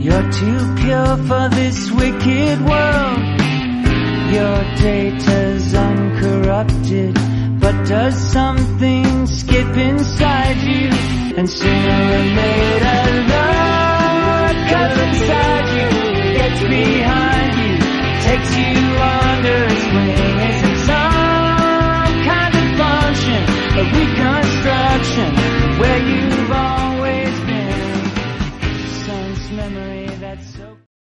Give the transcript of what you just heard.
You're too pure for this wicked world. Your data's uncorrupted, but does something skip inside you? And sooner or later, the cup inside you gets behind. memory that's so